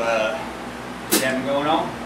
uh, xem going on.